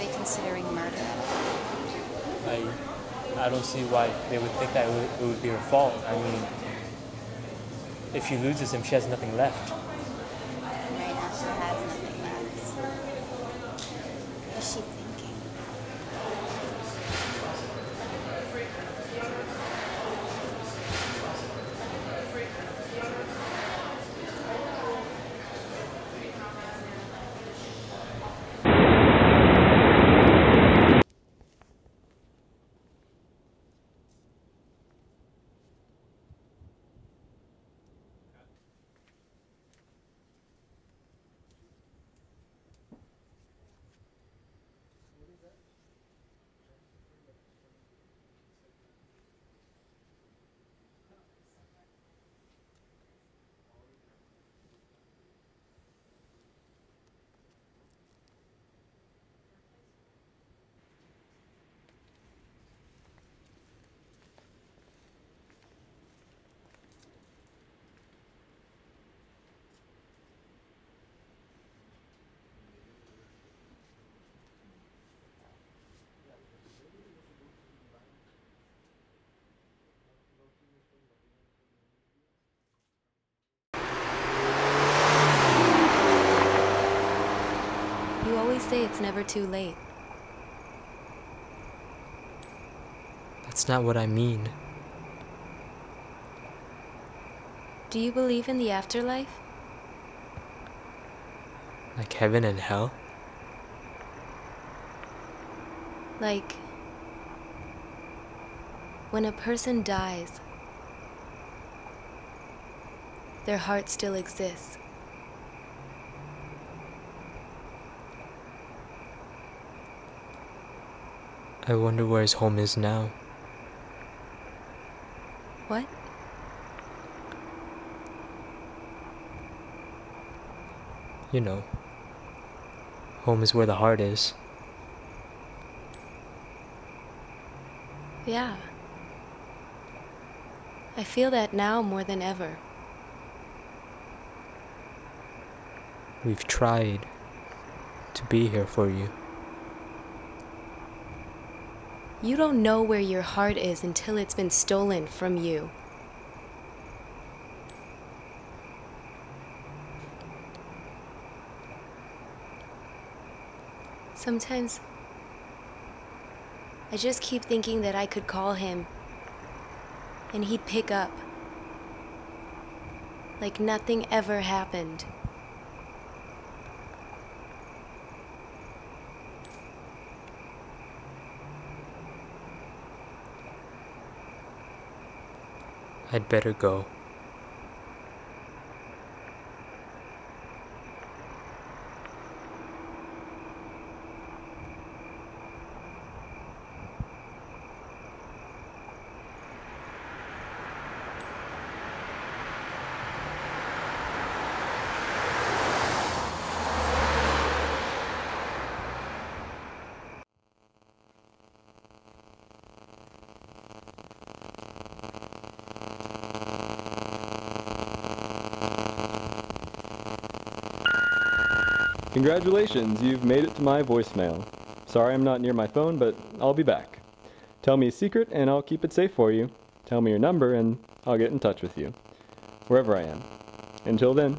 they considering murder? I, I don't see why they would think that it would, it would be her fault. I mean, if she loses him, she has nothing left. Always say it's never too late. That's not what I mean. Do you believe in the afterlife? Like heaven and hell? Like, when a person dies, their heart still exists. I wonder where his home is now. What? You know, home is where the heart is. Yeah. I feel that now more than ever. We've tried to be here for you. You don't know where your heart is until it's been stolen from you. Sometimes I just keep thinking that I could call him and he'd pick up like nothing ever happened. I'd better go. Congratulations, you've made it to my voicemail. Sorry I'm not near my phone, but I'll be back. Tell me a secret and I'll keep it safe for you. Tell me your number and I'll get in touch with you. Wherever I am. Until then,